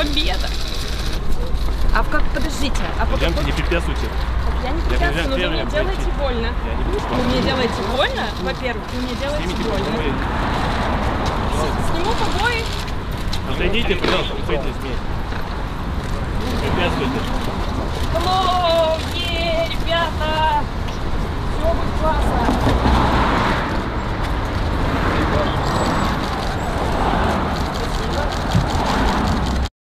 победа! А в как... Подождите, а по Идемте, не препятствуйте. Я не препятствую, но вы мне делаете больно. Вы мне делаете больно, во-первых, вы мне делаете Снимите больно. Побои. Сниму побои. Отойдите, пожалуйста, уходите с места. Препятствуйте. Hello, yeah, ребята! Все будет классно.